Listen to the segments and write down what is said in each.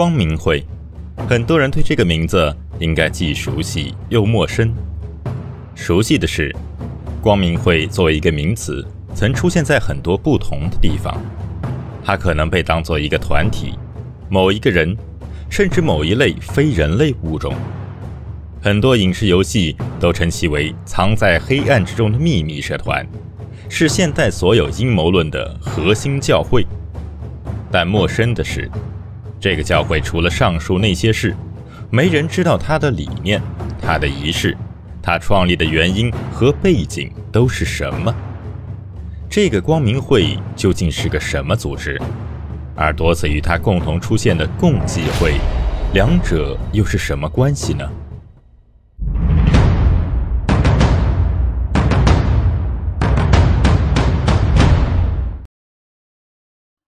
光明会，很多人对这个名字应该既熟悉又陌生。熟悉的是，光明会作为一个名词，曾出现在很多不同的地方。它可能被当作一个团体、某一个人，甚至某一类非人类物种。很多影视游戏都称其为藏在黑暗之中的秘密社团，是现代所有阴谋论的核心教会。但陌生的是，这个教会除了上述那些事，没人知道他的理念、他的仪式、他创立的原因和背景都是什么。这个光明会究竟是个什么组织？而多次与他共同出现的共济会，两者又是什么关系呢？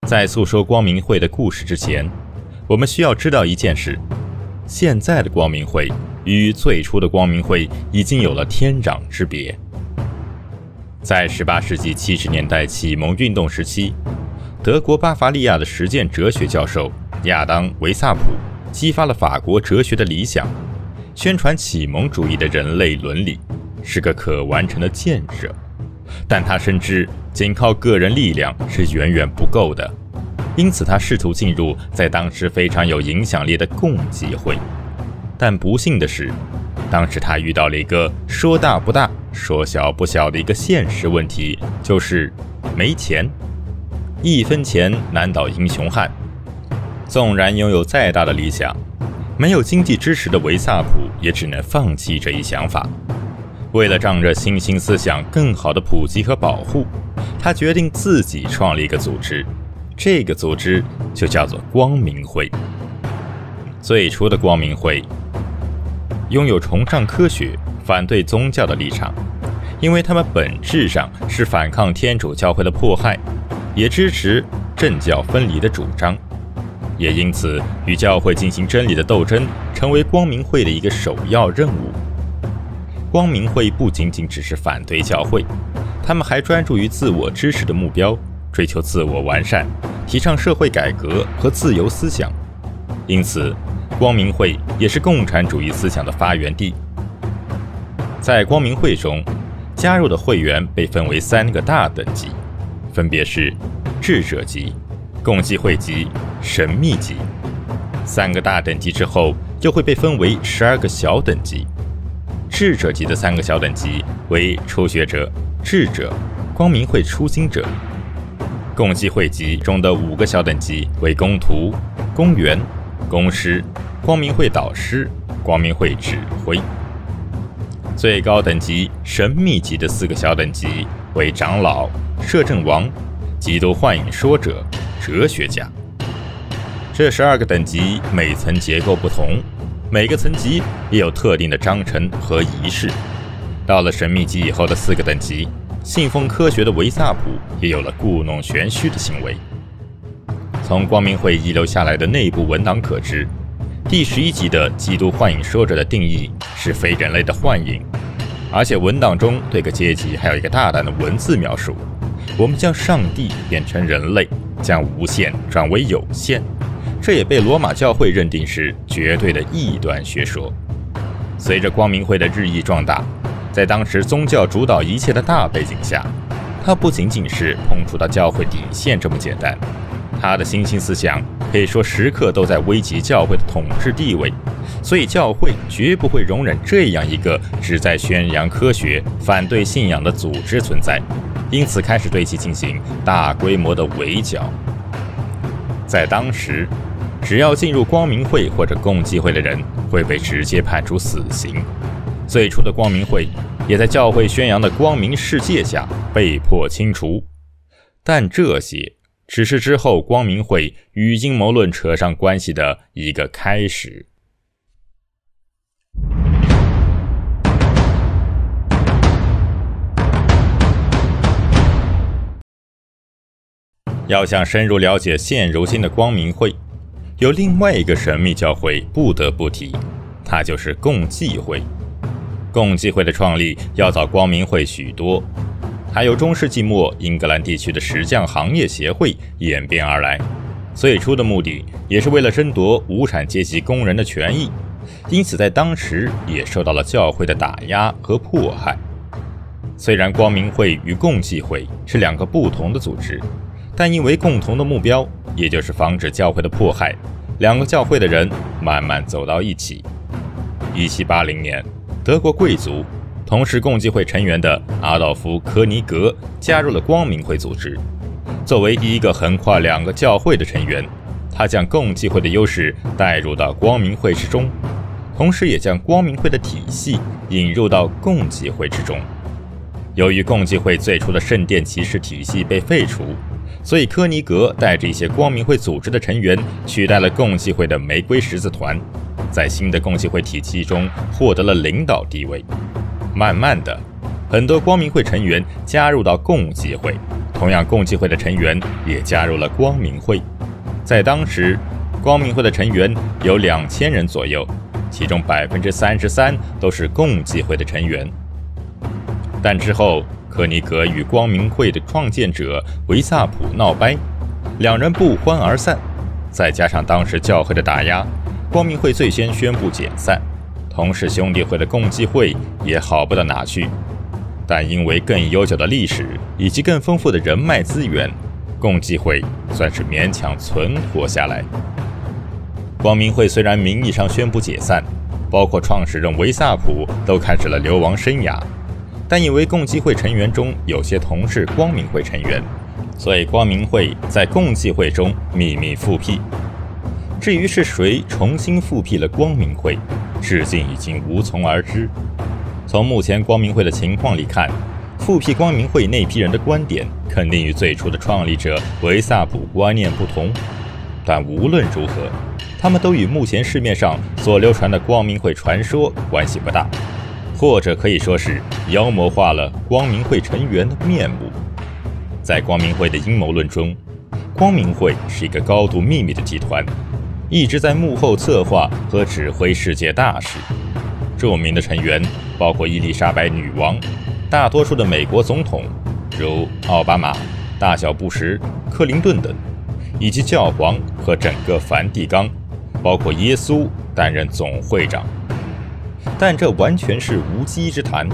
在诉说光明会的故事之前，我们需要知道一件事：现在的光明会与最初的光明会已经有了天壤之别。在18世纪70年代启蒙运动时期，德国巴伐利亚的实践哲学教授亚当·维萨普激发了法国哲学的理想，宣传启蒙主义的人类伦理是个可完成的建设，但他深知仅靠个人力量是远远不够的。因此，他试图进入在当时非常有影响力的共济会，但不幸的是，当时他遇到了一个说大不大、说小不小的一个现实问题，就是没钱。一分钱难倒英雄汉。纵然拥有再大的理想，没有经济支持的维萨普也只能放弃这一想法。为了仗着新兴思想更好的普及和保护，他决定自己创立一个组织。这个组织就叫做光明会。最初的光明会拥有崇尚科学、反对宗教的立场，因为他们本质上是反抗天主教会的迫害，也支持政教分离的主张，也因此与教会进行真理的斗争成为光明会的一个首要任务。光明会不仅仅只是反对教会，他们还专注于自我支持的目标，追求自我完善。提倡社会改革和自由思想，因此，光明会也是共产主义思想的发源地。在光明会中，加入的会员被分为三个大等级，分别是智者级、共济会级、神秘级。三个大等级之后，又会被分为十二个小等级。智者级的三个小等级为初学者、智者、光明会初心者。共济会集中的五个小等级为公徒、公员、公师、光明会导师、光明会指挥。最高等级神秘级的四个小等级为长老、摄政王、基督幻影说者、哲学家。这十二个等级每层结构不同，每个层级也有特定的章程和仪式。到了神秘级以后的四个等级。信奉科学的维萨普也有了故弄玄虚的行为。从光明会遗留下来的内部文档可知，第十一集的基督幻影说者的定义是非人类的幻影，而且文档中对个阶级还有一个大胆的文字描述：我们将上帝变成人类，将无限转为有限。这也被罗马教会认定是绝对的异端学说。随着光明会的日益壮大。在当时宗教主导一切的大背景下，它不仅仅是碰触到教会底线这么简单，他的新兴思想可以说时刻都在危及教会的统治地位，所以教会绝不会容忍这样一个旨在宣扬科学、反对信仰的组织存在，因此开始对其进行大规模的围剿。在当时，只要进入光明会或者共济会的人会被直接判处死刑。最初的光明会也在教会宣扬的光明世界下被迫清除，但这些只是之后光明会与阴谋论扯上关系的一个开始。要想深入了解现如今的光明会，有另外一个神秘教会不得不提，它就是共济会。共济会的创立要早光明会许多，还有中世纪末英格兰地区的石匠行业协会演变而来。最初的目的也是为了争夺无产阶级工人的权益，因此在当时也受到了教会的打压和迫害。虽然光明会与共济会是两个不同的组织，但因为共同的目标，也就是防止教会的迫害，两个教会的人慢慢走到一起。一七八零年，德国贵族，同是共济会成员的阿道夫·科尼格加入了光明会组织。作为第一个横跨两个教会的成员，他将共济会的优势带入到光明会之中，同时也将光明会的体系引入到共济会之中。由于共济会最初的圣殿骑士体系被废除，所以科尼格带着一些光明会组织的成员取代了共济会的玫瑰十字团，在新的共济会体系中获得了领导地位。慢慢的，很多光明会成员加入到共济会。同样，共济会的成员也加入了光明会。在当时，光明会的成员有两千人左右，其中百分之三十三都是共济会的成员。但之后，科尼格与光明会的创建者维萨普闹掰，两人不欢而散。再加上当时教会的打压，光明会最先宣布解散。同是兄弟会的共济会也好不到哪去。但因为更悠久的历史以及更丰富的人脉资源，共济会算是勉强存活下来。光明会虽然名义上宣布解散，包括创始人维萨普都开始了流亡生涯，但因为共济会成员中有些同是光明会成员，所以光明会在共济会中秘密复辟。至于是谁重新复辟了光明会，至今已经无从而知。从目前光明会的情况里看，复辟光明会那批人的观点肯定与最初的创立者维萨普观念不同。但无论如何，他们都与目前市面上所流传的光明会传说关系不大，或者可以说是妖魔化了光明会成员的面目。在光明会的阴谋论中，光明会是一个高度秘密的集团，一直在幕后策划和指挥世界大事。著名的成员包括伊丽莎白女王、大多数的美国总统，如奥巴马、大小布什、克林顿等，以及教皇和整个梵蒂冈，包括耶稣担任总会长。但这完全是无稽之谈。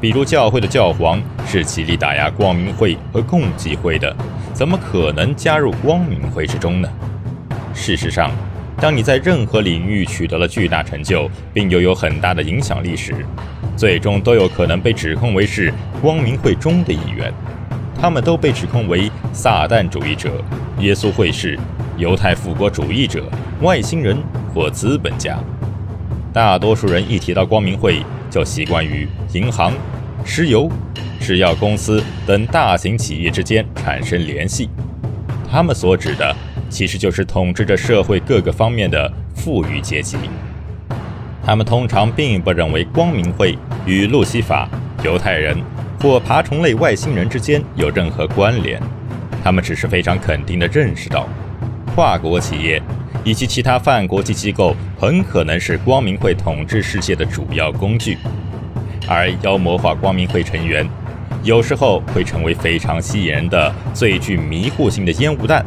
比如教会的教皇是极力打压光明会和共济会的，怎么可能加入光明会之中呢？事实上。当你在任何领域取得了巨大成就，并又有很大的影响力时，最终都有可能被指控为是光明会中的一员。他们都被指控为撒旦主义者、耶稣会士、犹太复国主义者、外星人或资本家。大多数人一提到光明会，就习惯于银行、石油、制药公司等大型企业之间产生联系。他们所指的。其实就是统治着社会各个方面的富裕阶级。他们通常并不认为光明会与路西法、犹太人或爬虫类外星人之间有任何关联。他们只是非常肯定地认识到，跨国企业以及其他泛国际机构很可能是光明会统治世界的主要工具，而妖魔化光明会成员，有时候会成为非常吸引人的、最具迷惑性的烟雾弹。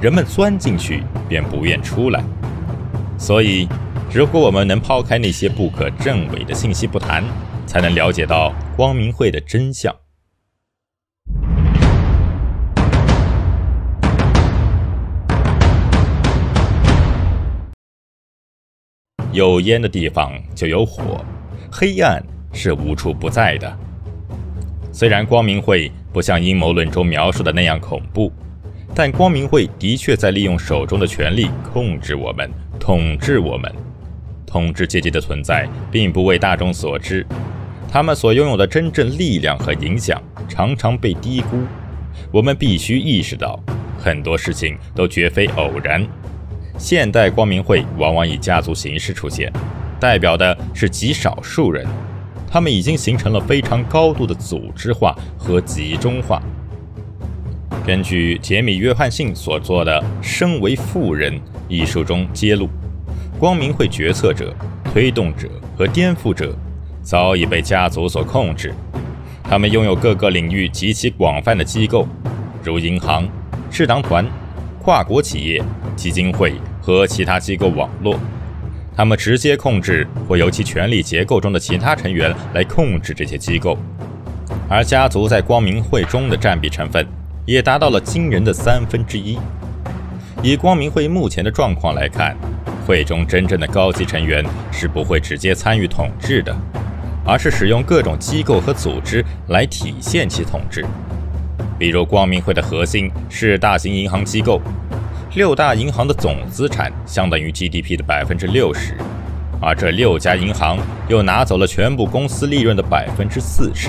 人们钻进去便不愿出来，所以，如果我们能抛开那些不可证伪的信息不谈，才能了解到光明会的真相。有烟的地方就有火，黑暗是无处不在的。虽然光明会不像阴谋论中描述的那样恐怖。但光明会的确在利用手中的权力控制我们、统治我们。统治阶级的存在并不为大众所知，他们所拥有的真正力量和影响常常被低估。我们必须意识到，很多事情都绝非偶然。现代光明会往往以家族形式出现，代表的是极少数人，他们已经形成了非常高度的组织化和集中化。根据杰米·约翰逊所做的《身为富人》一书中揭露，光明会决策者、推动者和颠覆者早已被家族所控制。他们拥有各个领域极其广泛的机构，如银行、智囊团、跨国企业、基金会和其他机构网络。他们直接控制或由其权力结构中的其他成员来控制这些机构，而家族在光明会中的占比成分也达到了惊人的三分之一。以光明会目前的状况来看，会中真正的高级成员是不会直接参与统治的，而是使用各种机构和组织来体现其统治。比如，光明会的核心是大型银行机构。六大银行的总资产相当于 GDP 的百分之六十，而这六家银行又拿走了全部公司利润的百分之四十。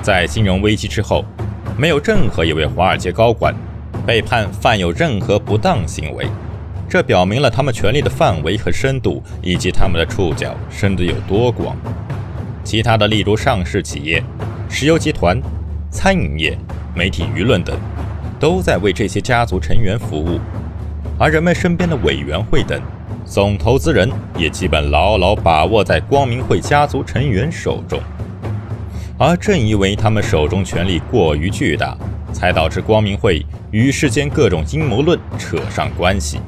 在金融危机之后，没有任何一位华尔街高管被判犯有任何不当行为，这表明了他们权力的范围和深度，以及他们的触角伸得有多广。其他的，例如上市企业、石油集团、餐饮业、媒体舆论等。都在为这些家族成员服务，而人们身边的委员会等总投资人也基本牢牢把握在光明会家族成员手中。而正因为他们手中权力过于巨大，才导致光明会与世间各种阴谋论扯上关系。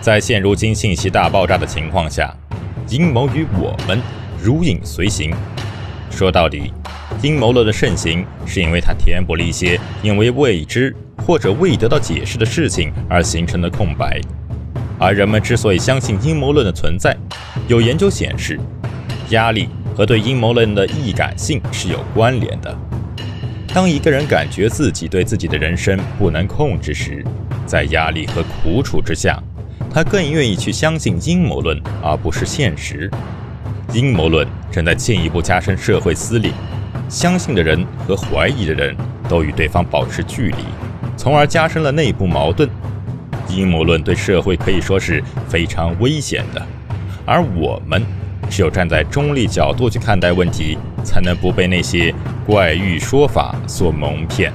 在现如今信息大爆炸的情况下。阴谋与我们如影随形。说到底，阴谋论的盛行是因为它填补了一些因为未知或者未得到解释的事情而形成的空白。而人们之所以相信阴谋论的存在，有研究显示，压力和对阴谋论的易感性是有关联的。当一个人感觉自己对自己的人生不能控制时，在压力和苦楚之下。他更愿意去相信阴谋论，而不是现实。阴谋论正在进一步加深社会撕裂，相信的人和怀疑的人都与对方保持距离，从而加深了内部矛盾。阴谋论对社会可以说是非常危险的，而我们只有站在中立角度去看待问题，才能不被那些怪异说法所蒙骗。